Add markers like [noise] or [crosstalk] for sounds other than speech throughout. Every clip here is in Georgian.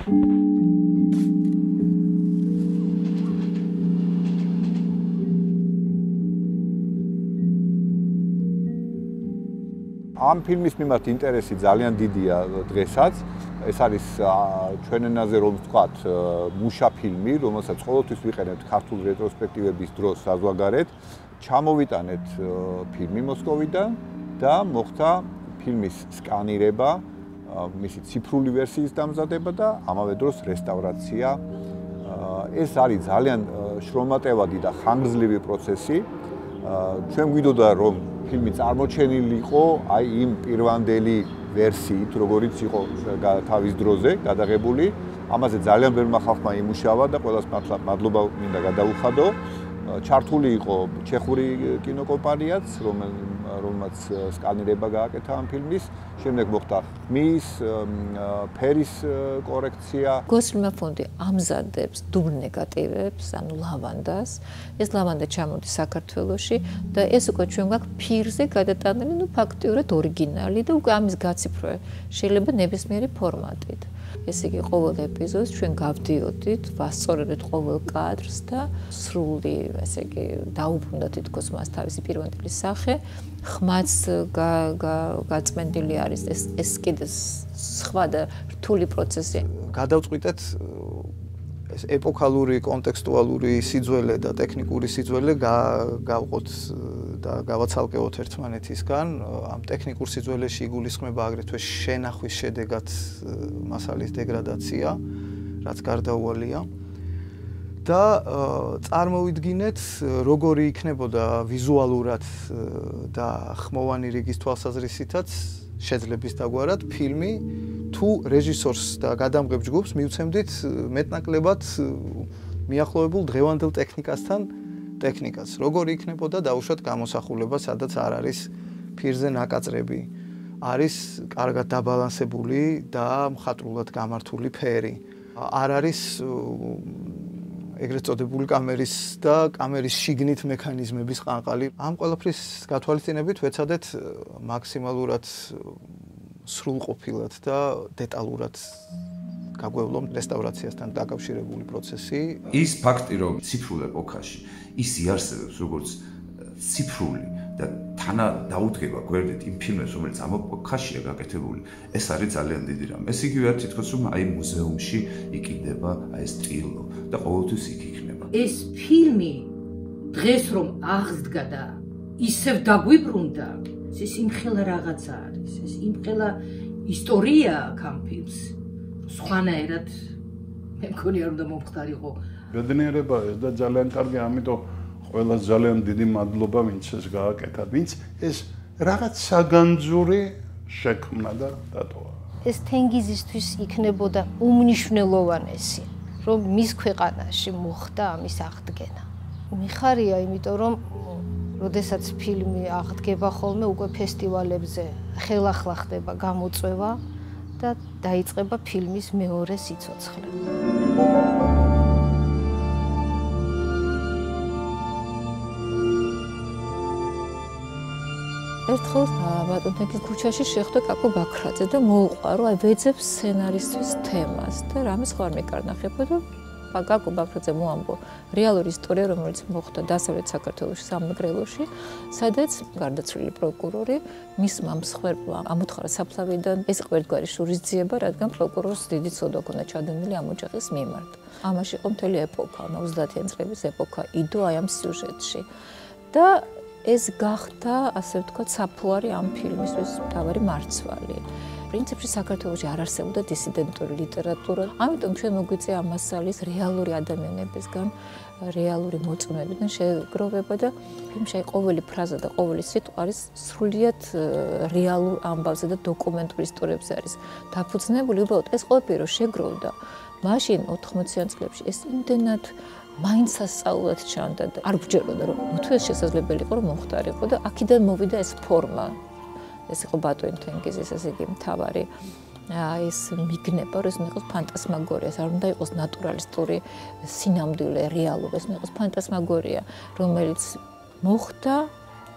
ამ ფილმის მიმართ ინტერესი ძალიან დიდია დღესაც. ეს არის ჩვენ ენაზე რომ ვთქვათ, მუშა ფილმი, რომელსაც ყოველთვის ვიყენებთ ქართულ რეტროსპექტივების დროს საზღვარგარეთ. ჩამოვიტანეთ ფილმი მოსკოვიდან და მოხდა ფილმის სკანირება, მისი ციფრული ვერსიის დამზადება და ამავე დროს რესტავრაცია. ეს არის ძალიან შრომატევადი და ხანგრძლივი პროცესი. ჩვენ გვიდოდა რომ ფილმი წარმოჩენილიყო აი იმ პირვანდელი ვერსიით, როგორიც იყო თავის დროზე გადაღებული. ამაზე ძალიან ბევრი ხალხმა იმუშავა და ყველას მადლობა მინდა გადაუხადო. ჩართული იყო ჩეხური კინოკომპანიაც, რომელმაც სკანირება გააკეთა ამ ფილმის. შემდეგ მოხდა ხმის, ფერის კორექცია. გოსლმა ფონდი ამზადებს დუბლ ნეგატივებს, ანუ ლავანდას. ეს ლავანდა ჩამოდის საქართველოში და ეს უკვე ჩვენ გვაქვს ფირზე გადატანილი, ну ფაქტიურად ორიგინალი და უკვე ამის გაციფრვა შეიძლება ნებისმიერი ფორმატით. ესე იგი ყოველ ეპიზოდს ჩვენ გავდიოდით, ვასწორებდით ყოველ კადრს და სრული, ესე იგი დაუბრუნდა თითქოს მას თავისი პირვანდელი სახე. ხმაც გაწმენდილი არის ეს ეს კიდე სხვა და რთული პროცესი. გადავწყვიტეთ ეს ეპოქალური კონტექსტუალური სიძველე და ტექნიკური სიძველე გავყოთ და გავაცალკევოთ ერთმანეთისგან. ამ ტექნიკურ სიძველეში იგულისხმება აგრეთვე შენახვის შედეგად მასალის დეგრადაცია რაც გარდაუვალია. და წარმოვიდგინეთ როგორი იქნებოდა ვიზუალურად და ხმოვანი რიგის თვალსაზრისითაც შეძლების დაგვარად ფილმი თუ რეჟისორს და გადამღებ ჯგუფს მივცემდით მეტნაკლებად მიახლოებულ დღევანდელ ტექნიკასთან ტექნიკას. როგორი იქნებოდა დაუშვათ გამოსახულება, სადაც არ არის ფირზე ნაკაწრები. არის კარგად დაბალანსებული და მხატვრულად გამართული ფერი. არ არის ეგრეთ წოდებული კამერის და კამერის შიგნით მექანიზმების ყანყალი. ამ ყველაფრის გათვალისწინებით ვეცადეთ მაქსიმალურად სრულყოფილად და დეტალურად გაგვევლო რესტავრაციასთან დაკავშირებული პროცესი. ის ფაქტი, რომ ციფრულ ეპოქაში ის იარსებებს როგორც ციფრული და თანა დაუდგება გვერდით იმ ფილმებს, რომელიც ამ ეპოქაშია გაკეთებული, ეს არის ძალიან დიდი რამ. ეს იგივე არის თითქოს რომ აი მუზეუმში იყიდება აი ეს ტილო და ყოველთვის იქ იქნება. ეს ფილმი დღეს რომ აღსდგა და ისევ დაგვიბრუნდა, ეს იმხელა რაღაცა არის, ეს იმხელა ისტორია კამპილს. სხვანაირად მე მგონი არ უნდა მომხდარიყო. ბედნიერება ეს და ძალიან კარგი, ამიტომ ყველა ძალიან დიდი მადლობა ვინც ეს გააკეთა, ვინც ეს რაღაც საგანძური შექმნა და დატოვა. ეს თენგიზისთვის იქნებოდა უმნიშვნელოვანესი, რომ მის ქვეყანაში მოხდა ამის აღდგენა. მიხარია, იმიტომ რომ როდესაც ფილმი აღდგება ხოლმე უკვე ფესტივალებზე ხელახლა ხდება გამოწვევა და დაიწყება ფილმის მეორე სიცოცხლე. ერთხელ ბატონთეკის ქუჩაში შეხვდა კაკო ბაქრაძე და მოუყვარო აი ვეძებს სცენარისტის თემას და რამის ხარ მეკარნახებო და პაკაკო ბაქრაძე მოამბო რეალური ისტორია რომელიც მოხდა დასავლეთ საქართველოს სამეგრელოში სადაც გარდაცვლილი პროკურორი მის მომსხვერპლა ამოთხარა საფლავიდან ეს ყვერდგარი შურისძიება რადგან პროკურორს დიდი ცოდვა ჰქონდა ჩადენილი ამ ოჯახის მიმართ. ამაში იყო მთელი ეპოქა 90-იან წლების ეპოქა იდო აი ამ სიუჟეტში. და ეს გახდა ასე ვთქვათ საფუარი ამ ფილმისთვის მთავარი მარცვალი პრინციპში საქართველოში არ არსებობდა დისიდენტური ლიტერატურა. ამიტომ ჩვენ მოგვიწია ამ მასალის რეალური ადამიანებისგან, რეალური მოწმეებიდან შეგროვება და ფილმში ყოველი ფრაზა და ყოველი სიტყვა არის სრულიად რეალურ ამბავზე და დოკუმენტურ ისტორიებზე არის დაფუძნებული. უბრალოდ ეს ყველაფერი რო შეგროვდა, მაშინ 80-იან წლებში ეს იმდენად მაინც ასწავლად ჩანდა და არ გჯეროდა რომ თუ ეს შესაძლებელი იყო რომ მომხდარიყო და აქედან მოვიდა ეს ფორმა. ეს იყო ბატონ თენგიზის ესე იგი მთავარი ეს მიგნება რომ ეს მიყოს ფანტასმაგორია, არ უნდა იყოს ნატურალისტური სინამდვილე რეალობა, ეს მიყოს ფანტასმაგორია, რომელიც მოხდა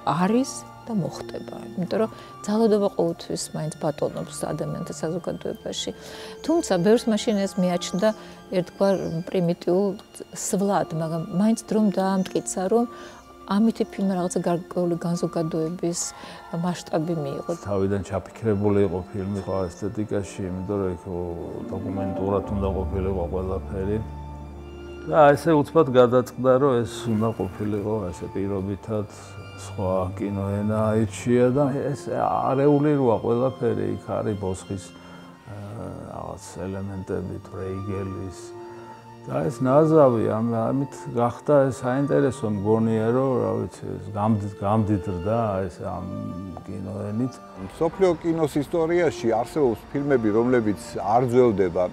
არის და მოხდება. იმიტომ რომ ძალადობა ყოველთვის მაინც ბატონობს ადამიანთა საზოგადოებაში. თუმცა ბევრს მაშინ ეს მიაჩნდა ერთგვარ პრიმიტიულ სვლად, მაგრამ მაინც დრომ დაამტკიცა, რომ ამითი ფილმი რაღაცა გარკვეული განზოგადოების მასშტაბი მიიღო. თავიდან ჩაფიქრებული იყო ფილმი ხო ესთეტიკაში, იმიტომ რომ იქ დოკუმენტურად უნდა ყოფილიყო ყველაფერი. და ესე უცბად გადაწყდა, რომ ეს უნდა ყოფილიყო ესე პირობითად სხვა კინოენა აიჩია და ეს არეული როა ყველაფერი იქ არის ბოსხის რაღაც ელემენტები, ტრეიგელის და ეს ნაზავი ამ ამით გახდა საინტერესო მგონია რომ რა ვიცი ეს გამდიდრდა ეს ამ კინოენით. სოფლიო კინოს ისტორიაში არსებობს ფილმები, რომლებიც არ ძველდება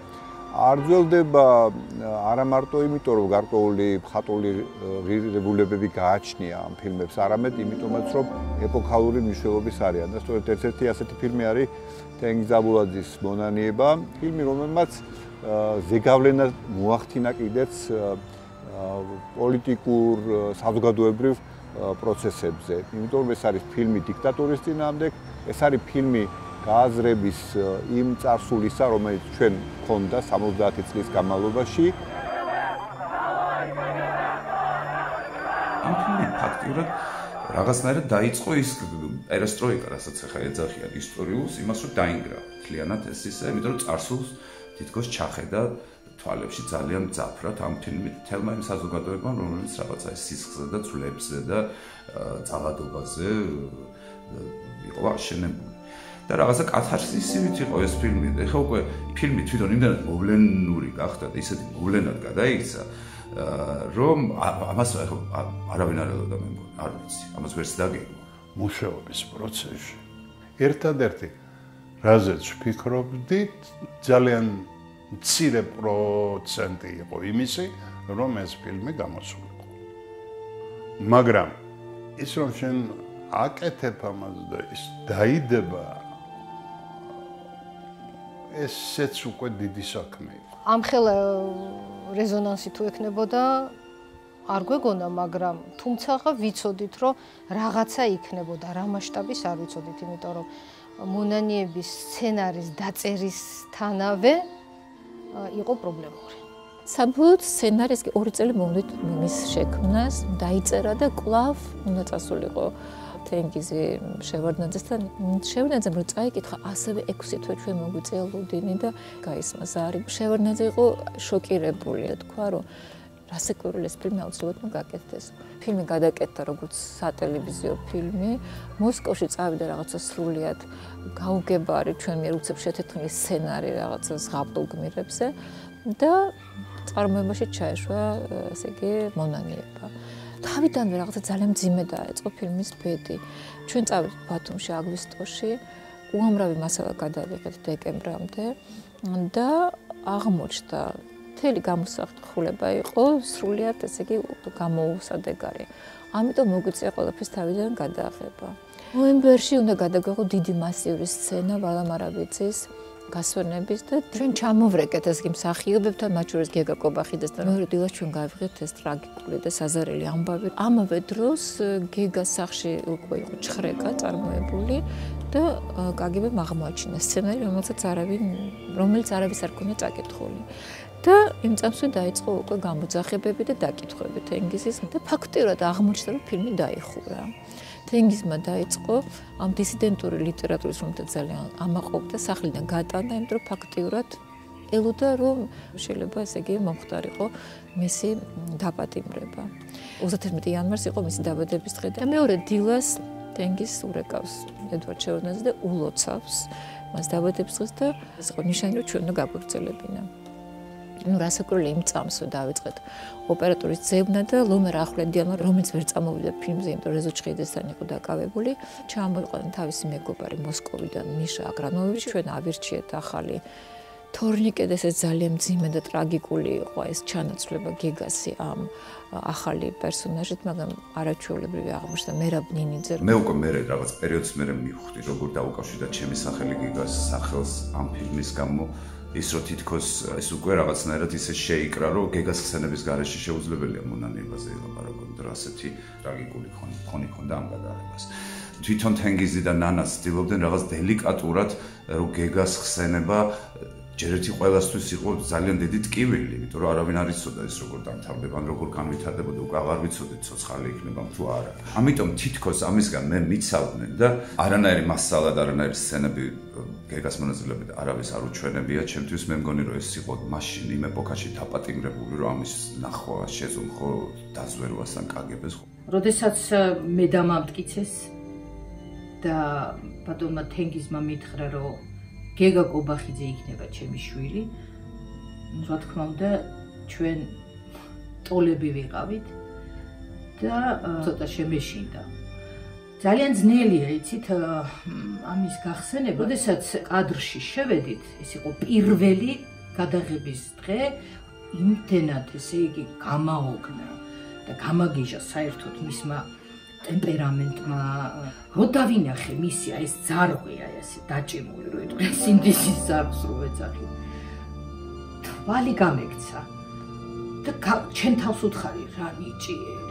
არ ძველდება არა მარტო იმიტომ რომ გარკვეული ხატული ღირებულებები გააჩნია ამ ფილმებს, არამედ იმიტომაც რომ ეპოქალური მნიშვნელობის არიან. და სწორედ ერთ-ერთი ასეთი ფილმი არის თენგიზაბულაძის მონანიება, ფილმი რომელმაც ზეგავლენა მოახდინა კიდეც პოლიტიკურ საზოგადოებრივ პროცესებზე. იმიტომ რომ ეს არის ფილმი დიქტატურის წინააღმდეგ, ეს არის ფილმი გააზრების იმ წარსულისა, რომელიც ჩვენ გქონდა 70 წლის განმავლობაში. ამ ფილმი ფაქტიურად რაღაცნაირად დაიწყო ის პერესტროიკა, რასაც ახლა ეძახიან ისტორიულს, იმას რომ დაინგრა ძალიანად ეს ისე, იმიტომ რომ წარსულს თითქოს ჩახედა თვალებში ძალიან ძაფრად ამ ფილმით თელმა იმ საზოგადოებამ, რომელიც რაღაცა ის სისხლზე და ძვლებზე და ძალადობაზე იყო აღშენებული. და რაღაცა კათარსისივით იყო ეს ფილმი. ეხლა უკვე ფილმი თვითონ იმდანაც მოვლენური გახდა და ისეთი მოვლენად გადაიქცა, რომ ამას არავინ არ ელოდა მე მგონი, არ ვიცი, ამას ვერც დაგეგმა. მუშაობის პროცესში ერთადერთი რაზეც ვფიქრობდით, ძალიან მცირე პროცენტი იყო იმისი, რომ ეს ფილმი გამოსულიყო. მაგრამ ის რომ შენ აკეთებ ამას და ის დაიდება ესეც უკვე დიდი საქმე იყო. ამ ხელა რეზონანსი თუ ექნებოდა არ გვეგონა, მაგრამ თუმცაღა ვიცოდით, რომ რაღაცა იქნებოდა, რა მასშტაბის არ ვიცოდით, იმიტომ რომ მონანიების სცენარის დაწერისთანავე იყო პრობლემური. საბოლოოდ სცენარის ორი წელი მომდით მის შექმნას, დაიწერა და კლავ უნდა წასულიყო თენგიზი შევარდნაძესთან. შევარდნაძემ რო წაიკითხა ასევე 6 თვე ჩვენ მოგვიწია ლუდინი და გაისმა ზარი. შევარდნაძე იყო შოკირებული თქვა რომ რასეკვირულ ეს ფილმი აუცილებლად გაკეთდეს. ფილმი გადაკეთდა როგორც სატელევიზიო ფილმი. მოსკოვში წავიდა რაღაცა სრულიად გაუგებარი ჩვენ მიერ უცებ შეთეთრული სცენარი რაღაცა ზღაპრულ გმირებზე და წარმოებაში ჩაეშვა ესე იგი მონანიება თავიდანვე რაღაცა ძალიან ძიმე დაეწყო ფილმის ბედი. ჩვენ წავედით ბათუმში აგვისტოში, უამრავი მასალა გადავიღეთ დეკემბრამდე და აღმოჩნდა მთელი გამოსახულება იყო სრულიად ესე იგი გამოუსადეგარი. ამიტომ მოგვიწია ყველაფერს თავიდან გადააღება. ნოემბერში უნდა გადაგვეღო დიდი მასიური სცენა ვალამარაბიცის გასვენების და ჩვენ ჩამოვრეკეთ ეს კი მსახიობებთან მათ შორის გეგა კობახიძესთან მეორე დილას ჩვენ გავიღეთ ეს ტრაგიკული და საზარელი ამბავი. ამავე დროს გეგა სახში უკვე იყო ჩხრეკა წარმოებული და კაგებემ აღმოაჩინა სცენარი რომელსაც არავინ რომელიც არავის არ ქონია წაკითხული. და იმ წამსვე დაიწყო უკვე გამოძახებები და დაკითხვები თენგიზის და ფაქტიურად აღმოჩნდა რომ ფილმი დაიხურა თენგიზმა დაიწყო ამ დისიდენტური ლიტერატურის რომელთა ძალიან ამაყობდა სახლიდან გატანა, იმიტომ რომ ფაქტიურად ელოდა რომ შეიძლება ესე იგი მომხდარიყო მისი დაპატიმრება. 31 იანვარს იყო მისი დაბადების დღე და მეორე დილას თენგიზ ურეკავს ედვარდ ჩეურნაძე და ულოცავს მას დაბადების დღეს და ეს იყო ნიშანი რომ ჩვენ უნდა გაგვიბრწელებინა. ну რასაკურელი იმ წამსო დავიწყეთ ოპერატორის ძებნა და ლომერ ახლედიანმა რომელიც ვერ წამოვიდა ფილმზე იმიტომ რომ ზოჩხიედესთან იყო დაკავებული ჩამოიყვანა თავისი მეგობარი მოსკოვიდან მიშა აგრანოვიჩი ჩვენ ავირჩიეთ ახალი თორნიკედ ესე ძალიან მძიმე და ტრაგიკული იყო ეს ჩანაცვლება გიგასი ამ ახალი პერსონაჟით, მაგრამ არაჩვეულებრივი აღმოჩნდა მერაბ ნინიძე. მე უკვე მერე რაღაც პერიოდს მერე მივხვდი, როგორ დაუკავშირდა ჩემი სახელი გიგას სახელს ამ ფილმის გამო. ის რო თითქოს ეს უკვე რაღაცნაირად ისე შეიკრა, რომ გეგას ხსენების garaში შეუძლებელია მონანებაზე ელაპარაკო და ასეთი ტრაგიკული ხონი ხონი ხონდა ამ გადაღებას. თვითონ თენგიზი და ნანას ცდილობდნენ რაღაც დელიკატურად რომ გეგას ხსენება ჯერ ერთი ყოველასთვის იყო ძალიან დიდი ტკივილი, იმიტომ რომ არავინ არ იცოდა ეს როგორ დამთავრდება, ან როგორ განვითარდებოდა, უკვე აღარ ვიცოდით ცოცხალი იქნება თუ არა. ამიტომ თითქოს ამისგან მე მიცავდნენ და არანაირი მასალა და არანაირი სცენები გეგას მონაზრებით არავის არ უჩვენებია, ჩემთვის მე მგონი რომ ეს იყო მაშინ იმ ეპოქაში დაპატიმრებული, რომ ამის ნახვა შეზომხო დაზვერვას ან კაგებს ხო. როდესაც მე დამამტკიცეს და ბატონმა თენგიზმა მითხრა რომ გეგა კობახიძე იქნება ჩემი შვილი. რა თქმა უნდა, ჩვენ ტოლები ვიყავით და ცოტა შემეშინდა. ძალიან ძნელია, იცით, ამის გახსენება. როდესაც კადრში შევედით, ეს იყო პირველი გადაღების დღე, იმდენად ესე იგი გამაოგნა და გამაგიჟა საერთოდ მისმა ტემპერამენტმა. რო დავინახე მისი აი ეს ძარღვი აი ესე დაჭიმული რო იტყვი სინდისის ძარღვს რო ეძახი. თვალი გამექცა და ჩემ თავს უთხარი რა ნიჭიერი ხარ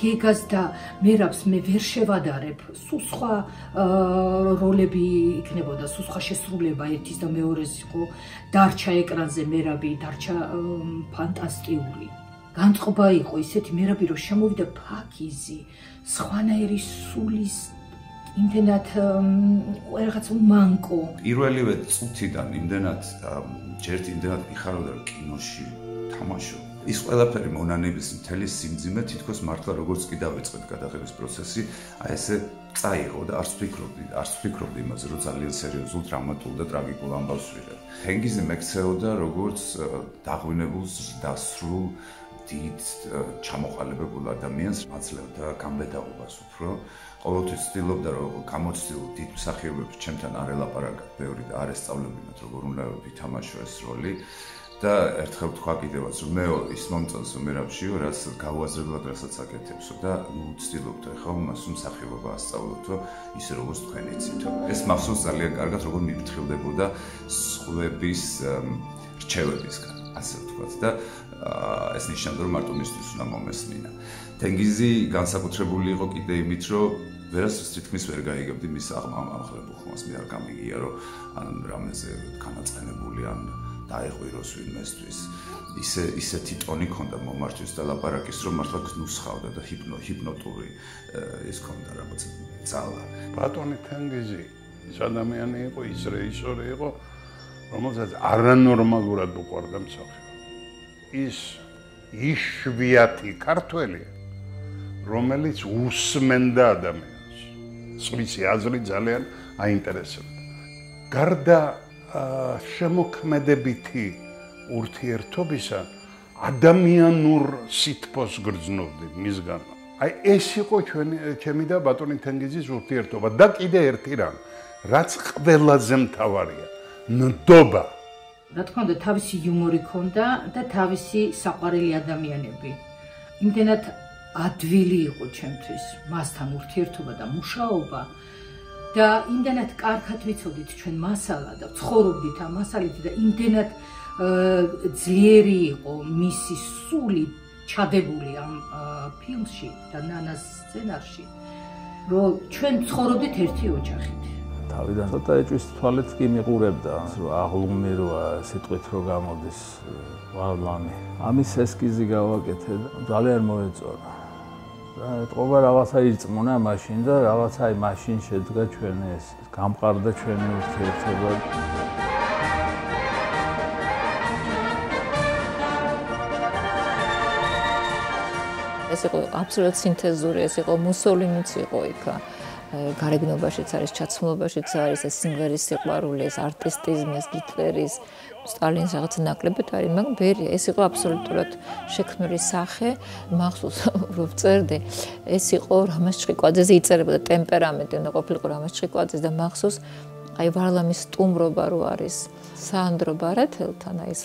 გიგას და მერაბს მე ვერ შევადარებ. სულ სხვა როლები იქნებოდა სულ სხვა შესრულება ერთის და მეორეს იყო დარჩა ეკრანზე მერაბი დარჩა ფანტასტიკური განწყობა იყო ისეთი მერაბი რომ შემოვიდა ფაქიზი სხვანაირი სულის იმდენად რაღაც უმანკო. პირველივე წუთიდან იმდენად ჯერ იმდენად მიხარობდა რომ კინოში თამაშო ის ყველაფერი მონანების მთელი სიმძიმე თითქოს მართლა როგორც კი დავიწყეთ გადაღების პროცესი აი ესე წაიღო და არც ფიქრობდი არც ფიქრობდი იმაზე რომ ძალიან სერიოზულ დრამატულ და ტრაგიკულ ამბავს ვიღებ ჰენგიზი მექცეოდა როგორც დაღვინებულს დასრულ დიდ ჩამოყალიბებულ ადამიანს მაცლებდა გამბედაობას უფრო. ყოველთვის ცდილობდა რომ გამოცდილ დიდ მსახიობებს ჩემთან არ ელაპარაკა ბევრი და არ ესწავლებინათ როგორ უნდა ვითამაშო ეს როლი და ერთხელ თქვა კიდევაც რომ მე ის მომწონს რომ მერავშიო რაც გაუაზრებლად რასაც აკეთებსო და ვცდილობთ ახლა მას მსახიობობა ასწავლოთო ისე როგორც თქვენ იცითო ეს მახსოვს ძალიან კარგად როგორ მიფრთხილდებოდა სხვების რჩევებისგან ასე ვთქვათ და ეს ნიშნავდა რომ მარტო მისთვის უნდა მომესმინა. თენგიზი განსაკუთრებული იყო კიდე იმით, რომ ვერასდროს თითქმის ვერ გაიგებდი მის აღმახლებულ ხმას, მე არ გამიგია, რომ ან რამეზე განაწყენებული ან დაეღვიროს ვინმესთვის. ისე ისეთი ტონი ქონდა მომართვის და ლაპარაკის, რომ მართლა გნუსხავდა და ჰიპნო ჰიპნოტური ეს ქონდა რაღაც ძალა. ბატონი თენგიზი ის ადამიანი იყო, ის რეჟისორი იყო, რომელსაც არანორმალურად უყვარდა მსახიობი. ის იშვიათი ქართველი რომელიც უსმენდა ადამიანს სწვიცი აზრი ძალიან აინტერესებდა გარდა შემოქმედებითი ურთიერთობისა ადამიანურ სითფოს გრძნობდი მისგან აი ეს იყო ჩვენი ჩემი და ბატონი თენგიზის ურთიერთობა. და კიდე ერთი რამ რაც ყველაზე მთავარია. ნდობა. რა თქმა უნდა თავისი იუმორი ქონდა და თავისი საყვარელი ადამიანები. იმდენად ადვილი იყო ჩემთვის მასთან ურთიერთობა და მუშაობა და იმდენად კარგად ვიცოდით ჩვენ მასალა და ცხოვრობდით ამ მასალით და იმდენად ძლიერი იყო მისი სული ჩადებული ამ ფილმში და ნანას სცენარში რომ ჩვენ ცხოვრობდით ერთი ოჯახით. თავიდან ცოტა ეჭვის თვალეც კი მიყურებდა, რომ აღლუმი როა სიტყვით რო გამოდის ვალამი. ამის ესკიზი გავაკეთე და ძალიან მოეწონა. ეთყობა რაღაცა ირწმუნა მაშინ და რაღაცა აი მაშინ შედგა ჩვენი ეს გამყარდა ჩვენი ურთიერთობა. ეს იყო აბსოლუტურად სინთეზური, ეს იყო მუსოლინიც იყო იქა. გარეგნობაშიც არის, ჩაცმულობაშიც არის ეს სიმღერის სიყვარული, ეს არტისტიზმი, ეს გიტლერის, სტალინის რაღაც ნაკლებად არის, მაგრამ ბერია, ეს იყო აბსოლუტურად შექმნილი სახე, მახსოვს [laughs] რომ წერდი, ეს იყო რამას ჭიკვაძეზე იწერებოდა ტემპერამენტი, უნდა ყოფილიყო რამას ჭიკვაძეს და მახსოვს აი ვარლამის სტუმრობა რო არის სანდრო ბარათელთან აი ეს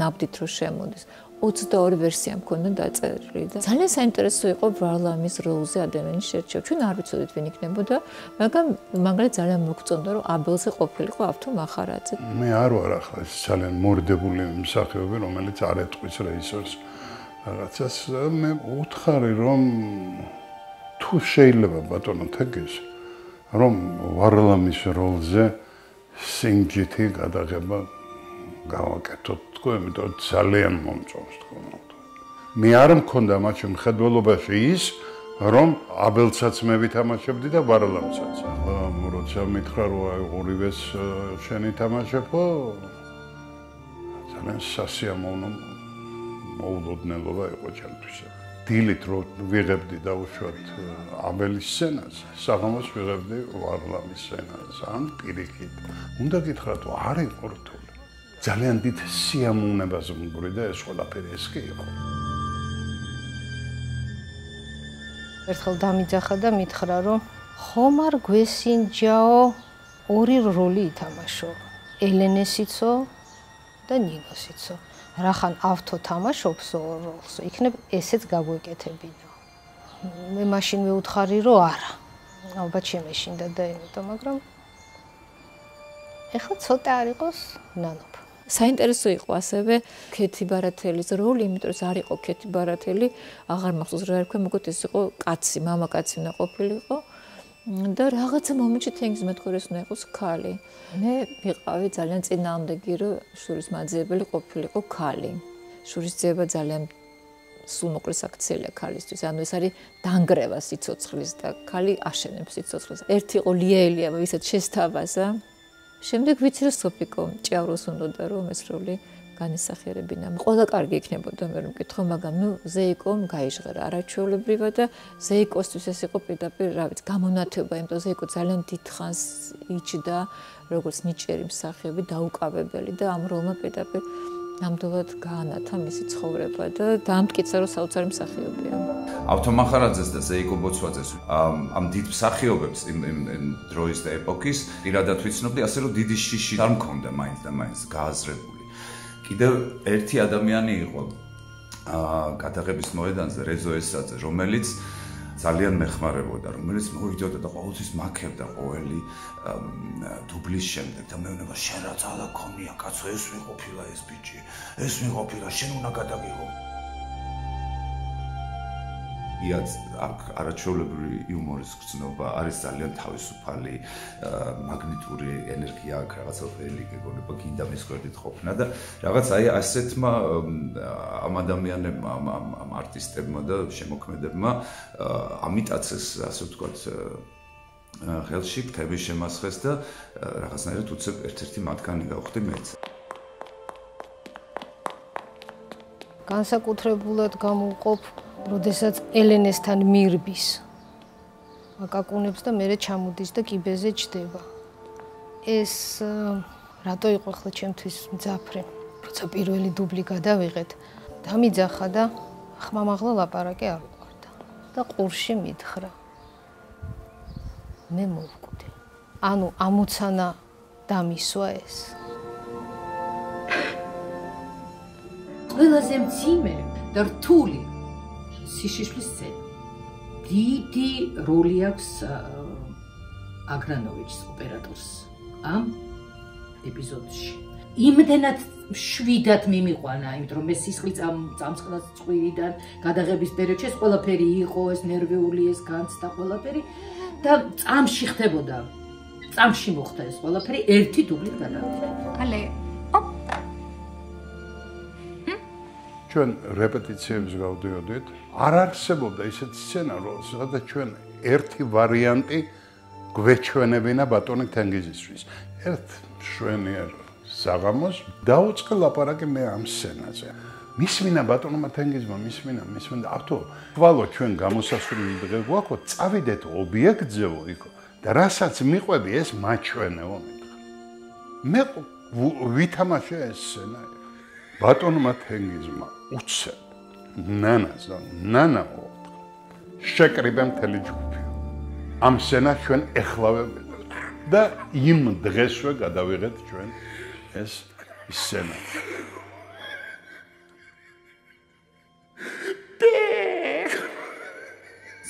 ნაბდით რო შემოდის 22 ვერსია მქონდა დაწერილი და ძალიან საინტერესო იყო ბრალამის როლზე ადამიანის შერჩევა. ჩვენ არ ვიცოდით ვინ იქნებოდა, მაგრამ მაგალითად ძალიან მოგწონდა რომ აბელზე ყოფილიყო ავთო מחარაძე. მე არ ვარ ახლა ეს ძალიან მორდებული მსახიობი, რომელიც არ ეთყვის რეჟისორს რაღაცას. მე უთხარი რომ თუ შეიძლება ბატონო თეგეს რომ ვარლამის როლზე სინჯითი გადაღება გავაკეთოთ თქო, იმიტომ ძალიან მომწონს თქო. მე არ მქონდა მაშინ მხედველობაში ის რომ აბელცაც მე ვითამაშებდი და ვარლამცაც. როცა მითხრა რომ აი ორივეს შენი თამაშებო ძალიან სასიამოვნო მოულოდნელობა იყო ჩემთვის. დილით რო ვიღებდი და უშუალოდ აბელის სცენას, საღამოს ვიღებდი ვარლამის სცენას, ან პირიქით. უნდა გითხრათ, რომ არ იყო რთული. ძალიან დიდ სიამოვნებას მგვრიდა ეს ყველაფერი ეს კი იყო. ერთხელ დამიძახა და მითხრა, რომ ხომ არ გვესინჯაო ორი როლი ითამაშო. ელენესიცო და ნინოსიცო. რახან ავთო თამაშობს როლს, იქნებ ესეც გაგვეკეთებინა. მე მაშინ მეუთხარი რომ არა. ალბათ შემეშინდა და იმიტომ, მაგრამ ეხლა ცოტა არ იყოს ნანოფ. საინტერესო იყო ასევე ქეთი ბარათელის როლი, იმიტომ რომ არ იყო ქეთი ბარათელი, აღარ მახსოვს რა ერქვა, მოგეთ ეს იყო კაცი, მამაკაცი უნდა ყოფილიყო. და რაღაცა მომენტში თენგს მეთქორეს უნდა იყოს ქალი. მე ვიყავი ძალიან წინააღმდეგი, რომ შურის მაძიებელი ყოფილიყო ქალი. შურის ძება ძალიან სულ მოკლეს აქცელია ქალისთვის. ანუ ეს არის დანგრევა სიცოცხლის და ქალი აშენებს სიცოცხლეს. ერთი იყო ლიელიავა, ვისაც შესთავაზა. შემდეგ ვიცი რომ სოფიკო ჭიავროს უნდა რომ ეს როლი განისახიერებინა. ყველა კარგი იქნებოდა მე რომ მკითხო, მაგრამ ნუ ზეიკომ გაიჟღერა არაჩვეულებრივად და ზეიკოსთვის ეს იყო პირდაპირ, რა ვიცი, გამონათება, იმიტომ ზეიკო ძალიან დიდხანს იჭდა როგორც ნიჭიერი მსახიობი, დაუკავებელი და ამ როლმა პირდაპირ ნამდვილად გაანათა მისი ცხოვრება და დაამტკიცა რომ საოცარი მსახიობია. ავთომახარაძეს და ზეიკო ბოცვაძეს ამ ამ დიდ მსახიობებს იმ იმ დროის და ეპოქის პირადად ვიცნობდი, ასე რომ დიდი შიში არ მქონდა მაინც და მაინც გააზრებული. კიდევ ერთი ადამიანი იყო აა გადაღების მოედანზე რეზო ესაძე რომელიც ძალიან მეხმარებოდა რომელიც მოვიდოდა და ყოველთვის მაქებდა ყოველი დუბლის შემდეგ და მეუბნება შენ რა ძალა ქონია კაცო ეს მიყოფილა ეს ბიჭი ეს მიყოფილა შენ უნდა გადაგიღო იაც აქ არაჩვეულებრივი იუმორის გრძნობა არის ძალიან თავისუფალი მაგნიტური ენერგია აქ რაღაცა ველი გეგონება გინდა მის გვერდით ყოფნა და რაღაც აი ასეთმა ამ ადამიანებმა ამ ამ არტისტებმა და შემოქმედებმა ამიტაცეს ასე ვთქვათ ხელში ქთების შემასხეს და რაღაცნაირად უცებ ერთ-ერთი მათგანი გავხდი მეც. განსაკუთრებულად გამოვყოფ როდესაც ელენესთან მირბის აკაკუნებს და მეરે ჩამოდის და კიბეზე ჯდება ეს რატო იყო ახლა ჩემთვის მძაფრე როცა პირველი დუბლი გადავიღეთ დამიძახა და ხმამაღლა ლაპარაკი არ უყარდა და ყურში მითხრა. მე მოვკვდი. ანუ ამოცანა დამისვა ეს. ყველაზე მძიმე და რთული სიშიშლის სცენა. დიდი როლი აქვს აგრანოვიჩს ოპერატორს ამ ეპიზოდში. იმდენად შვიდად მიმიყვანა, იმიტომ რომ მე სისხლი წამ წამწყლას წვირიდან გადაღების პერიოდში ეს ყველაფერი იყო, ეს ნერვიული, ეს განცდა ყველაფერი და წამში ხდებოდა. წამში მოხდა ეს ყველაფერი ერთი დუბლით გადავიდა. ალე ჩვენ რეპეტიციებს გავდიოდით. არ არსებობდა ისეთი სცენა, რომ სადაც ჩვენ ერთი ვარიანტი გვეჩვენებინა ბატონი თენგიზისთვის. ერთ შვენიერ საღამოს დაუწყე ლაპარაკი მე ამ სცენაზე. მისმინა ბატონმა თენგიზმა, მისმინა, მისმინა. ათო, თვალო ჩვენ გამოსასვლელი დღე გვაქვს, წავიდეთ ობიექტზე იქ და რასაც მიყვები ეს მაჩვენეო მითხრა. მე ვითამაშე ეს სცენა. ბატონმა თენგიზმა უცებ ნანას და ნანა შეკრიბე მთელი ჯგუფი. ამ სცენა ჩვენ ეხლავე და იმ დღესვე გადავიღეთ ჩვენ ეს სცენა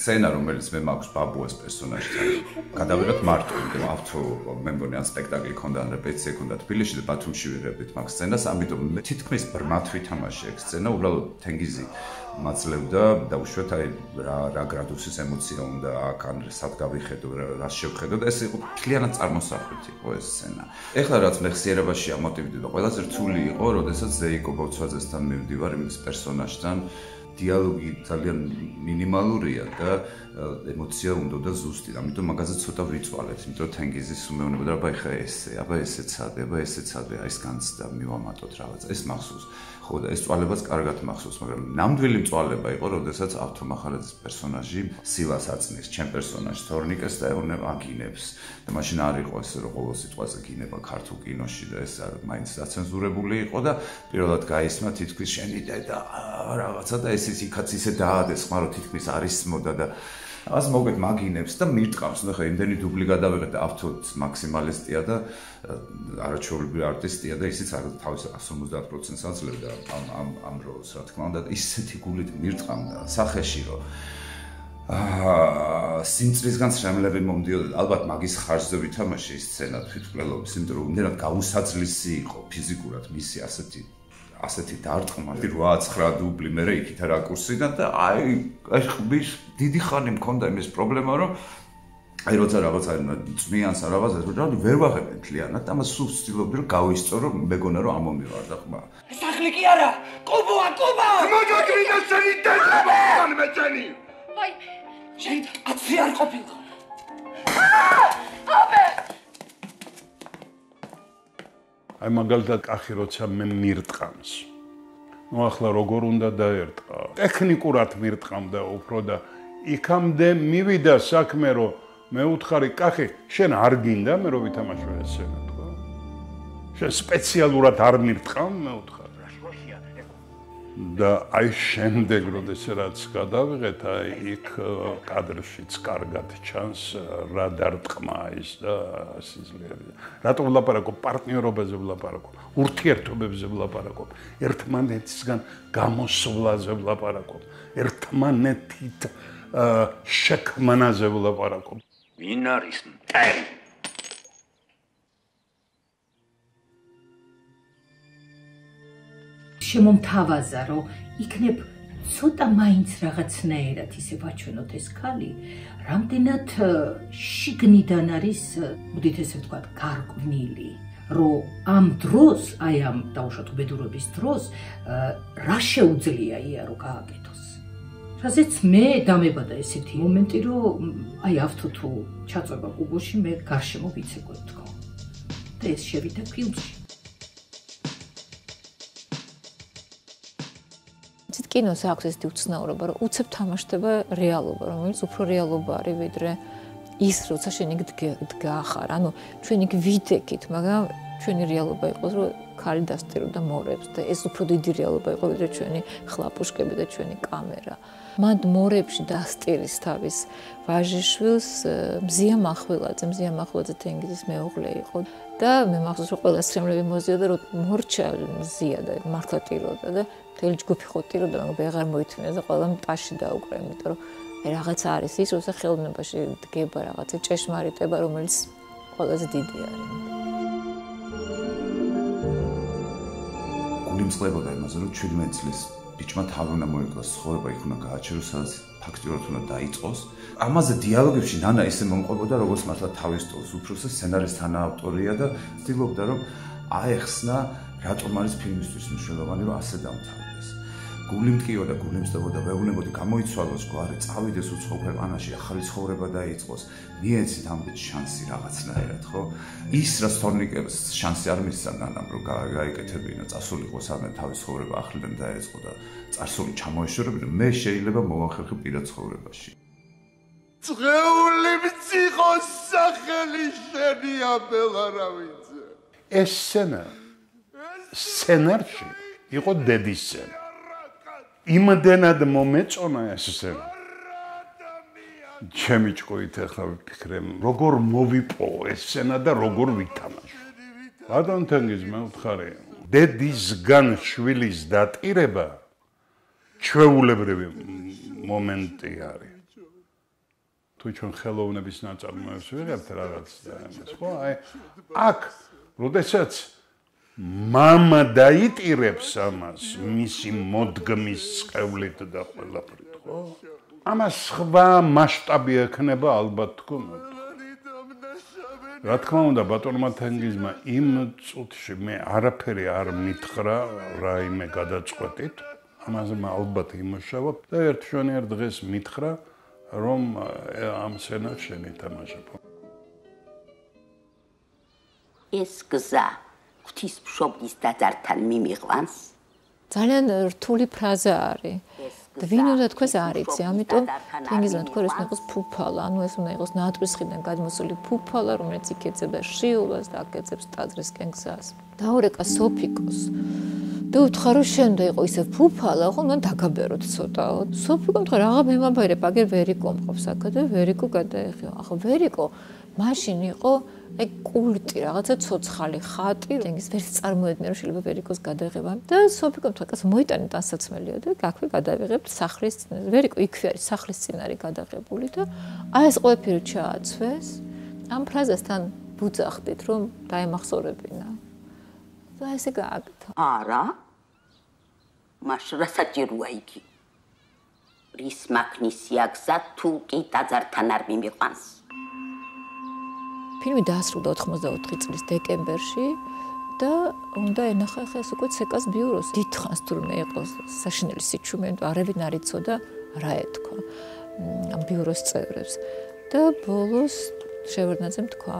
სცენა რომელიც მე მაქვს ბაბუას პერსონაჟთან გადავიღეთ მარტო იმიტომ ავთო მე მგონი ან სპექტაკლი ქონდა ან რეპეტიცია ქონდა თბილისში და ბათუმში ვიღებდით მაგ სცენას ამიტომ მე თითქმის ბრმათ ვითამაშე ეგ სცენა უბრალოდ თენგიზი მაძლევდა და უშუალოდ აი რა რა გრადუსის ემოცია უნდა აქ ან სად გავიხედო რა შევხედო და ეს იყო მთლიანად წარმოსახვით იყო ეს სცენა. ეხლა რაც მე ხსიერებაში ამოტივდი და ყველაზე რთული იყო, როდესაც ზეიკო ბოცვაძესთან მივდივარ იმის პერსონაჟთან დიალოგი ძალიან მინიმალურია და ემოცია უნდა და ზუსტი. ამიტომ მაგაზე ცოტა ვიწვალეთ, იმიტომ რომ თენგიზის უმეუნება და აბა ეხა ესე, აბა ესე ცადე, აბა ესე ცადე, აი ეს განცდა მივამატოთ რაღაც. ეს მახსოვს. ხო და ეს წვალებაც კარგად მახსოვს, მაგრამ ნამდვილი წვალება იყო, როდესაც ავთო მახარაძის პერსონაჟი სილას აწნის, ჩემ პერსონაჟს თორნიკეს და ეუბნება აგინებს. და მაშინ არ იყო ეს ყოველ სიტყვაზე გინება ქართულ კინოში და ეს მაინც დაცენზურებული იყო და პირველად გაისმა თითქმის შენი და რაღაცა და ეს ის იქაც ისე დაადეს, მაგრამ თითქმის არის მოდა და ას მოგეთ მაგინებს და მირტყავს. ნახე იმდენი დუბლი გადავიღეთ ავთოთ მაქსიმალისტია და არაჩვეულებრივი არტისტია და ისიც არ თავის 150%-ს აძლევდა ამ ამ ამ როლს რა თქმა უნდა ისეთი გულით მირტყამდა სახეში რომ აა სიმწრისგან შრემლები მომდიოდა. ალბათ მაგის ხარჯზე ვითამაშე ის სცენა თვითმკვლელობის იმიტომ რომ იმდენად გაუსაძლისი იყო ფიზიკურად მისი ასეთი ასეთი დარტყმა 8-9 დუბლი მე იქით რა კურსიდან და აი აი ხბის დიდი ხანი მქონდა იმის პრობლემა რომ აი როცა რაღაცა წმიანს რაღაცა რო ჯერ ვერ ვაღებენ თლიანად და მას სულ ვცდილობდი რომ გავისწორო მეგონა რომ ამომივარ და ხმა. სახლი კი არა! კუბოა კუბა! მოგაგრინა შენი დედა ან მე წენი აი შენ აცი არ ყოფილიყო. აბე აი მაგალითად კახი როცა მე მირტყამს. ну ახლა როგორ უნდა დაერტყა? ტექნიკურად მირტყამდა უფრო და იქამდე მივიდა საქმე რომ მე უთხარი კახი შენ არ გინდა? მე რო ვითამაშო ეს სცენა თქო? შენ სპეციალურად არ მირტყამ მე უთხარი? და აი შემდეგ როდესაც გადავიღეთ აი იქ კადრშიც კარგად ჩანს რა დარტყმა ის და სიძლიერე. რატო ვლაპარაკო პარტნიორობაზე ვლაპარაკო ურთიერთობებზე ვლაპარაკო ერთმანეთისგან გამოსვლაზე ვლაპარაკო ერთმანეთით შექმნაზე ვლაპარაკო ვინ არის მტერი? შემომთავაზა, რომ იქნებ ცოტა მაინც რაღაცნაირად ისე ვაჩვენოთ ეს ქალი, რამდენად შიგნიდან არის, მოდით ესე ვთქვათ, გარკვნილი, რომ ამ დროს, აი ამ დაუშვათ უბედურობის დროს, რა შეუძლია იარო გააკეთოს. რაზეც მე დამებადა ესეთი მომენტი, რომ აი ავთო თუ ჩაწვება კუბოში, მე გარშემო ვიცეკვე თქო. და ეს შევიდა ფილმში. ცით კინოს აქვს ესეთი უცნაურობა, რომ უცებ თამაშდება რეალობა, რომელიც უფრო რეალობა არის ვიდრე ის, როცა შენ იქ დგახარ. ანუ ჩვენ იქ ვიდეკით, მაგრამ ჩვენი რეალობა იყოს, რომ ქარი დასტიროდა მორებს და ეს უფრო დიდი რეალობა იყო ვიდრე ჩვენი ხლაპუშკები და ჩვენი კამერა. მან მორებში დასტირის თავის ვაჟიშვილს მზია מחველაძე, მზია מחველაძე თენგიზის მეუღლე იყო და მე მახსოვს რომ ყველა სრემლები მოზიოდა რომ მორჩა მზია და მართლა ტიროდა და მთელი ჯგუფი ხო ტიროდა, მაგრამ ვეღარ მოითმინა და ყველამ ტაში დაუკრა, იმიტომ რომ რაღაც არის ის, როცა ხელოვნებაში დგება რაღაცა ჭეშმარიტება, რომელიც ყველაზე დიდი არის. გულიმწყლებოდა იმაზე რომ 17 წლის ბიჭმა თავი უნდა მოიკლას ცხოვრება იქ უნდა გააჩეროს სადაც ფაქტიურად უნდა დაიწყოს. ამაზე დიალოგებში ნანა ისე მომყვებოდა როგორც მართლა თავის ტოლს. უფროსი სცენარის თანაავტორია და ცდილობდა რომ აეხსნა რატომ არის ფილმისთვის მნიშვნელოვანი რომ ასე დამთავრდეს გული მტკიოდა, გული მწდებოდა, ვეუბნებოდი გამოიცვალოს გვარი, წავიდეს უცხო ქვეყანაში, ახალი ცხოვრება დაიწყოს. მიეცით ამბეთ შანსი რაღაცნაირად, ხო? ის რაც თორნიკებს შანსი არ მისცა ნანამ რომ გაიკეთებინა, წასულიყო სანამ თავის ცხოვრება ახლიდან დაეწყო და წარსული ჩამოეშორებინა, მე შეიძლება მოვახერხე პირად ცხოვრებაში. წეული მწიხო სახელი შენია ბელარავიძე ეს სცენა სცენარში იყო დედის სცენა იმდენად მომეწონა ეს სცენა. ჩემი ჭკუით ახლა ვფიქრე როგორ მოვიპო ეს სცენა და როგორ ვითამაშო. ბატონ თენგიზ მე ვთხარი დედისგან შვილის დატირება ჩვეულებრივი მომენტი არის. თუ ჩვენ ხელოვნების ნაწარმოებს ვიღებთ რაღაც და ამას ხო? აი აქ როდესაც мама დაიტირებს ამას მისი მოდგმის წევლით და ყველაფრით ხო ამას სხვა მასშტაბი ექნება ალბათ თქო რა თქმა უნდა ბატონმა თენგიზმა იმ წუთში მე არაფერი არ მითხრა რაიმე გადაწყვეტით ამაზე ალბათ იმუშავა და ერთ შენერ დღეს მითხრა რომ ამ სცენარს შენ ითამაშებ ეს გზა ღვთისმშობლის დაძართან მიმიყვანს? ძალიან რთული ფრაზა არის. და ვინ უნდა თქვეს არიცი ამიტომ თინგიზმა თქვა რომ ეს იყოს ფუფალა. ანუ ეს უნდა იყოს ნატრისხიდან გადმოსული ფუფალა რომელიც იქეცება შიულას და აკეცებს ტაძრისკენ გზას დაურეკა სოფიკოს. და უთხარო შენ და იყო ისე ფუფალა ხო მან დაგაბეროთ ცოტა. სოფიკო თქვა რაღა მემაბერებ აგერ ვერიკო მყავს აქ და ვერიკო გადაეხიო. ახლა ვერიკო მაშინ იყო აი კულტი რაღაცა ცოცხალი ხატი რენგის ვერ წარმოედგინე რომ შეიძლება ვერიკოს გადაღება. და სოფიკომ თქვა კაც მოიტანე დასაცმელიო და გაქვე გადავიღებთ სახლის ვერიკო იქვე არის სახლის სცენარი გადაღებული და აი ეს ყველაფერი ჩააცვეს. ამ ფრაზასთან ბუძახდით რომ დაემახსოვრებინა. და ესე გააკეთა. არა. მაშრა საჭიროა იგი? რის მაგნისია გზა თუ კი დაძართან არ მიმიყვანს ფილმი დაასრულა 84 წლის დეკემბერში და უნდა ენახა ხა ეს უკვე ცეკას ბიუროს. დიდხანს თურმე იყო საშინელი სიჩუმე არავინ არ იცოდა რა ეთქვა ამ ბიუროს წევრებს. და ბოლოს შევერნაძემ თქვა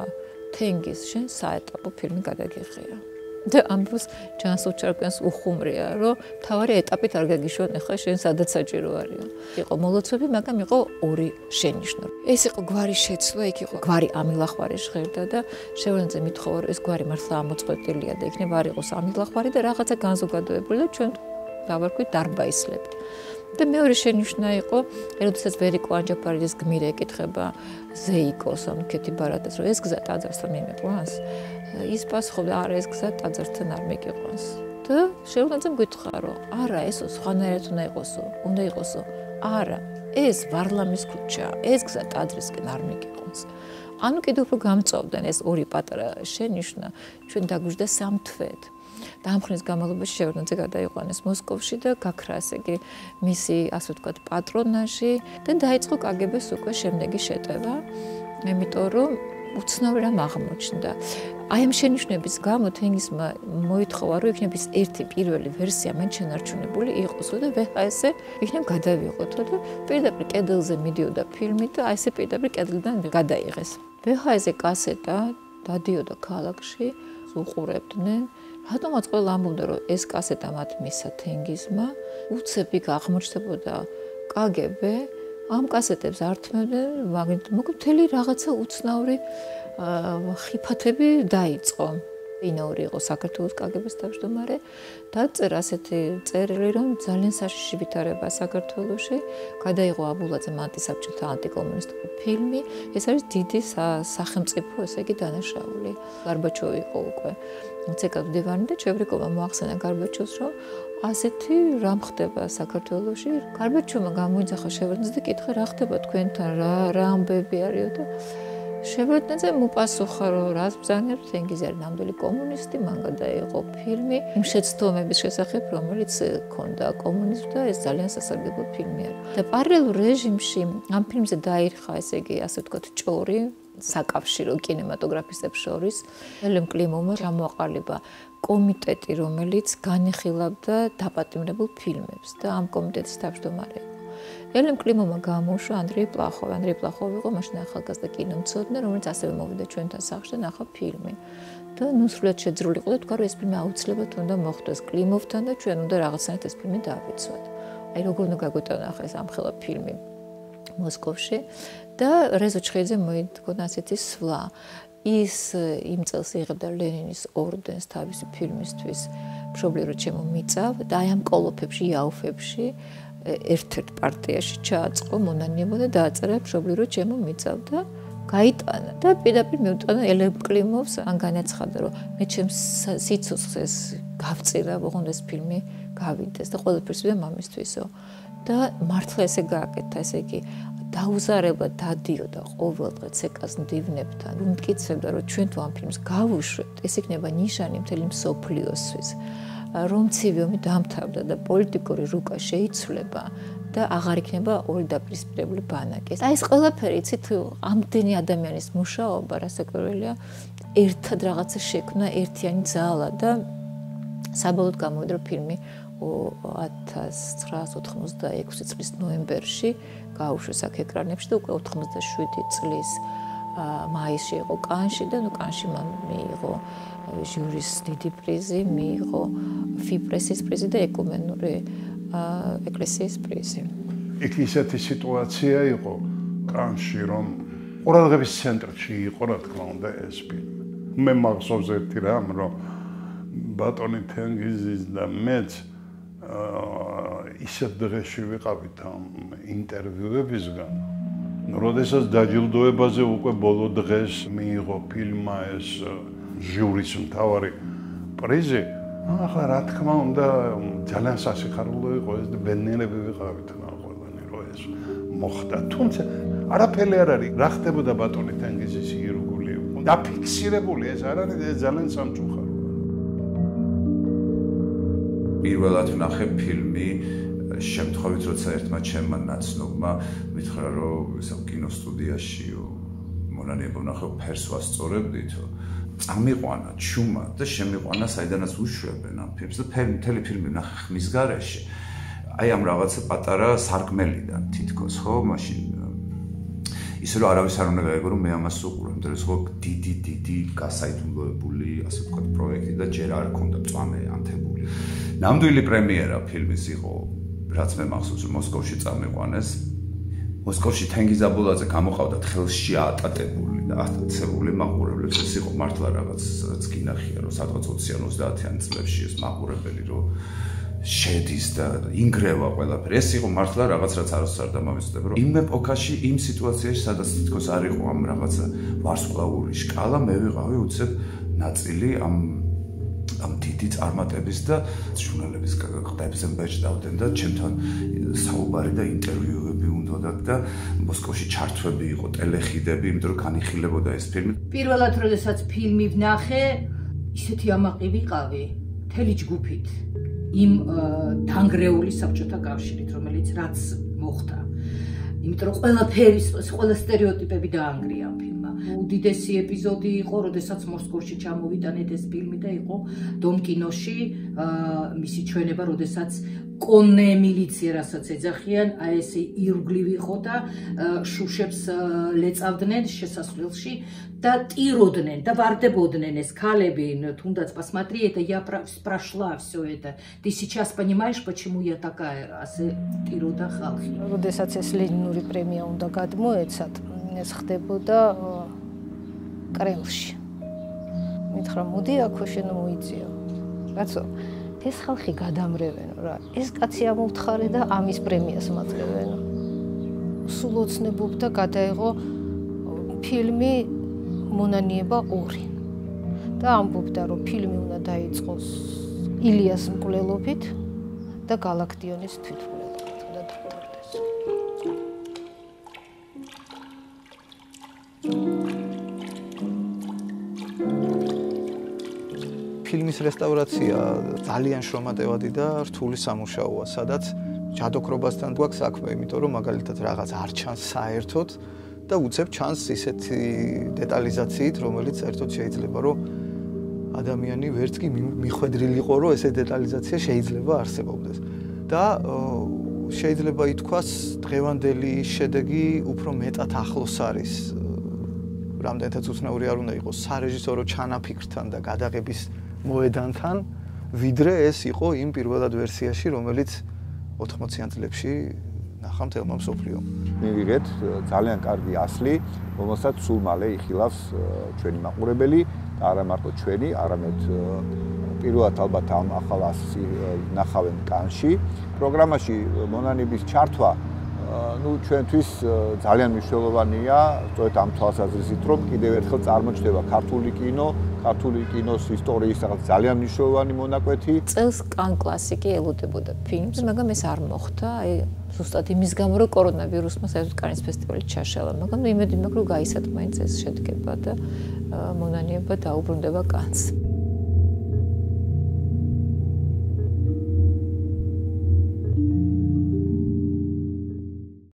თენგის შენ საეტაპო ფილმი გადაგიღია და ამბობს ჯანს უჩარკვენს უხუმრია, რომ თავარი ეტაპით არ გაგიშვენ ახლა შენ სადაც საჭირო არისო. იყო მოლოცვები, მაგრამ იყო ორი შენიშნო. ეს იყო გვარი შეცვლა, იქ იყო გვარი ამილახვარი ჟღერდა და შევლენზე მithხოვა რომ ეს გვარი მართლა ამოწყვეტილია და იქნება არ იყოს ამილახვარი და რაღაცა განზოგადოებული და ჩვენ დავარქვით დარბაისლები. და მეორე შენიშნა იყო, როდესაც ვერიკო ანჯაფარიძის გმირე ეკითხება ზეიკოს ამ კეთი ბარატას, რომ ეს გზა ტაძარსთან მიმეყვანს. ის პასუხობდა არა ეს გზა ტაძართან არ მეკიყვანს. და შეუძლია გითხრა რომ არა ესო სხვანაირად უნდა იყოსო უნდა იყოსო არა ეს ვარლამის ქუჩა ეს გზა ტაძრისკენ არ მეკიყვანს. ანუ კიდევ უფრო გამწოვდნენ ეს ორი პატარა შენიშნა ჩვენ დაგვიჟდა სამთვეთ დაამხნის განმავლობაში შევრდნაძე გადაიყვანეს მოსკოვში და გაქრა ასე იგი მისი ასე ვთქვათ პატრონაჟი და დაიწყო კგბ-ს უკვე შემდეგი შეტევა იმიტომ რომ უცნაური რამ აღმოჩნდა. აი ამ შენიშვნების გამო თენგისმა მოითხოვა, რომ იქნების ერთი პირველი ვერსია მან შენარჩუნებული იყოსო და ვეხა იქნებ გადავიღოთო და პირდაპირ კედელზე მიდიოდა ფილმი და აი ესე პირდაპირ კედლიდან გადაიღეს. ესე კასეტა დადიოდა ქალაქში, უყურებდნენ. რატომაც ყველა ამბობდა, რომ ეს კასეტა მათ მისა თენგისმა, უცებ იქ აღმოჩნდებოდა კგბ ამ კასეტებს ართმევდნენ, მაგრამ მოკლედ მთელი რაღაცა უცნაური ხიფათები დაიწყო. ინაური იყო საქართველოს კგბ-ს თავმჯდომარე და წერ ასეთი წერილი რომ ძალიან საშიში ვითარება საქართველოში. გადაიღო აბულაძე მანტისაბჭოთა ანტიკომუნისტური ფილმი. ეს არის დიდი სახელმწიფო ესე იგი დანაშაული. გარბაჩოვი იყო უკვე ცეკა დევანი და ჩევრიკოვა მოახსენა გარბაჩოვს რომ ასეთი რამ ხდება საქართველოში. გარბაჩოვმა გამოიძახა შევრდნას და კითხა რა ხდება თქვენთან? რა რა ამბები არისო და შევრდნაძე მოპასუხა რომ რას ბზანებს? თენგიზი არის ნამდვილი კომუნისტი მან გადაიღო ფილმი იმ შეცდომების შესახებ რომელიც ქონდა კომუნიზმ და ეს ძალიან სასარგებლო ფილმი არის და პარალელურ რეჟიმში ამ ფილმზე დაირხა ესე იგი ასე ვთქვათ ჭორი საკავშირო კინემატოგრაფისტებს შორის. ელემ კლიმოვმა ჩამოაყალიბა კომიტეტი რომელიც განეხილავდა დაპატიმრებულ ფილმებს და ამ კომიტეტის თავმჯდომარე ელემ კლიმოვმა გამოუშვა ანდრეი პლახოვი. ანდრეი პლახოვი იყო მაშინ ახალგაზრდა კინომცოდნე რომელიც ასევე მოვიდა ჩვენთან სახლში და ნახა ფილმი. და ნუ სრულად შეძრული იყო და თქვა რომ ეს ფილმი აუცილებლად უნდა მოხდეს კლიმოვთან და ჩვენ უნდა რაღაცნაირად ეს ფილმი დაავიწყოთ აი როგორ უნდა გაგვეტანა ახლა ეს ამხელა ფილმი მოსკოვში. და რეზო ჩხეიძე მოიდგონა ასეთი სვლა. ის იმ წელს იღებდა ლენინის ორდენს თავისი ფილმისთვის მშობლიურ ჩემო მიწავ და აი ამ კოლოფებში, იაუფებში ერთ-ერთ პარტიაში ჩააწყო მონანიებო და დააწერა მშობლიურ ჩემო მიწავ და გაიტანა და პირდაპირ მეუტანა ელემ კლიმოვს ან განაცხადა რომ მე ჩემს სიცოცხლეს გავწირა, ოღონდ ეს ფილმი გავიდეს და ყველაფერს ვიდა მამისთვისო. და მართლა ესე გააკეთა, ესე იგი დაუზარებლად დადიოდა ყოველდღე ცეკას მდივნებთან, რომ მტკიცებდა, რომ ჩვენ თუ ამ ფილმს გავუშვებთ, ეს იქნება ნიშანი მთელი მსოფლიოსთვის. რომ ცივიომი დამთავრდა და პოლიტიკური რუკა შეიცვლება და აღარ იქნება ორი დაპირისპირებული ბანაკი. აი ეს ყველაფერი, იცით, ამდენი ადამიანის მუშაობა, რასაკვირველია, ერთად რაღაცა შექმნა, ერთიანი ძალა და საბოლოოდ გამოვიდა ფილმი 1986 წლის ნოემბერში გაუშვეს აქ ეკრანებში და უკვე 87 წლის მაისში იყო კანში და ნუ კანში მან მიიღო ჟურის დიდი პრიზი, მიიღო ფიპრესის პრიზი და ეკუმენური ეკლესიის პრიზი. იქ ისეთი სიტუაცია იყო კანში, რომ ყურადღების ცენტრში იყო რა თქმა უნდა ეს ფილმი. მე მახსოვს ერთი რამ, რომ ბატონი თენგიზის და მეც ისეთ დღეში ვიყავით ამ ინტერვიუებისგან. როდესაც დაჯილდოებაზე უკვე ბოლო დღეს მიიღო ფილმმა ეს ჟურის მთავარი პრიზი. ახლა რა თქმა უნდა ძალიან სასიხარულო იყო ეს ბენერები ვიყავით რა ყველანი რო ეს მოხდა. თუმცა არაფერი არ არის. რა ხდებოდა ბატონი თენგიზის ირგული? დაფიქსირებული ეს არ არის ეს ძალიან სამწუხარო. პირველად ვნახე ფილმი შემთხვევით როცა ერთმა ჩემმა ნაცნობმა მითხრა რომ ისე კინოსტუდიაში მონანიებო ვნახე ფერს ვასწორებდითო წამიყვანა ჩუმა და შემიყვანა საიდანაც უშვებენ ამ ფილმს და ფილმი მთელი ფილმი ვნახე ხმის გარეშე. აი ამ რაღაცა პატარა სარკმელიდან თითქოს ხო? მაშინ ისე რომ არავის არ უნდა გაიგო რომ მე ამას უყურებ. და ეს ხო დიდი დიდი გასაიდუმლოებული ასე ვთქვათ პროექტი და ჯერ არ ქონდა წამე ანთებული. ნამდვილი პრემიერა ფილმის იყო რაც მე მახსოვს რომ მოსკოვში წამიყვანეს მოსკოვში თენგიზაბულაძე გამოყავდა ხელში ატატებული და ატაცებული მაყურებლებს. ეს იყო მართლა რაღაც რაც გინახია რომ სადღაც 20-ან 30-ან წლებში ეს მაყურებელი რომ შედის და ინგრევა ყველაფერი. ეს იყო მართლა რაღაც რაც არასდროს არ დამამეწდება რომ იმ ეპოქაში იმ სიტუაციაში სადაც თითქოს არ იყო ამ რაღაცა ვარსკვლავური შკალა მე ვიყავი უცებ ნაწილი ამ ამ დიდი წარმატების და ჟურნალების ყდებზე მეჭდავდნენ და ჩემთან საუბარი და ინტერვიუები ველოდათ და მოსკოვში ჩართვები იყო, ტელეხიდები, იმიტომ რომ განიხილებოდა ეს ფილმი. პირველად როდესაც ფილმი ვნახე, ისეთი ამაყი ვიყავი, მთელი ჯგუფით იმ დანგრეული საბჭოთა კავშირით, რომელიც რაც მოხდა. იმიტომ რომ ყველაფერი, ყველა стереოტიპები დაანგრია ამ ფილმს. უდიდესი ეპიზოდი იყო, როდესაც მოსკოვში ჩამოვიტანეთ ეს ფილმი და იყო დომ კინოში მისი ჩვენება, როდესაც კონე მილიცია რასაც ეძახიან, აი ეს ირგლივ იყო და შუშებს ლეწავდნენ შესასვლელში და ტიროდნენ და ვარდებოდნენ ეს ქალები, თუნდაც посмотри это я прошла всё это. Ты сейчас понимаешь, почему я такая? ასე ტიროდა ხალხი. როდესაც ეს ლენინური პრემია უნდა გადმოეცათ, ეს ხდებოდა კრელში. მითხრა, მოდი აქო შენ მოიწიო. კაცო, ეს ხალხი გადამრევენ რა. ეს კაცი ამოვთხარე და ამის პრემიას მაძლევენ. სულ ოცნებობდა გადაიღო ფილმი მონანიება 2. და ამბობდა, რომ ფილმი უნდა დაიწყოს ილიას მკვლელობით და galaktionis თვითმკვლელობით და დაკარდეს. ფილმის რესტავრაცია ძალიან შრომატევადი და რთული სამუშაოა, სადაც ჯადოქრობასთან გვაქვს საქმე, იმიტომ რომ მაგალითად რაღაც არ ჩანს საერთოდ და უცებ ჩანს ისეთი დეტალიზაციით, რომელიც საერთოდ შეიძლება რომ ადამიანი ვერც კი მიხვედრილიყო, რომ ესე დეტალიზაცია შეიძლება არსებობდეს. და შეიძლება ითქვას, დღევანდელი შედეგი უფრო მეტად ახლოს არის რამდენთაც უცნაური არ უნდა იყოს სარეჟისორო ჩანაფიქრთან და გადაღების მოედანთან, ვიდრე ეს იყო იმ პირველად ვერსიაში, რომელიც 80-იან წლებში ნახა მთელმა მსოფლიომ. მივიღეთ ძალიან კარგი ასლი, რომელსაც სულ მალე იხილავს ჩვენი მაყურებელი და არა მარტო ჩვენი, არამედ პირველად ალბათ ამ ახალ ასლს ნახავენ კანში. პროგრამაში მონანიბის ჩართვა ну ჩვენთვის ძალიან მნიშვნელოვანია, სწორედ ამ თვალსაზრისით, რომ კიდევ ერთხელ წარმოჩდება ქართული კინო ქართული კინოს ისტორიის რაღაც ძალიან მნიშვნელოვანი მონაკვეთი. წელს კან კლასიკი ელოდებოდა ფილმს, მაგრამ ეს არ მოხდა. აი ზუსტად იმის გამო, რომ კორონავირუსმა საერთოდ კანის ფესტივალი ჩაშალა, მაგრამ იმედი მაქვს, რომ გაისად მაინც ეს შედგება და მონანიება დაუბრუნდება კანს.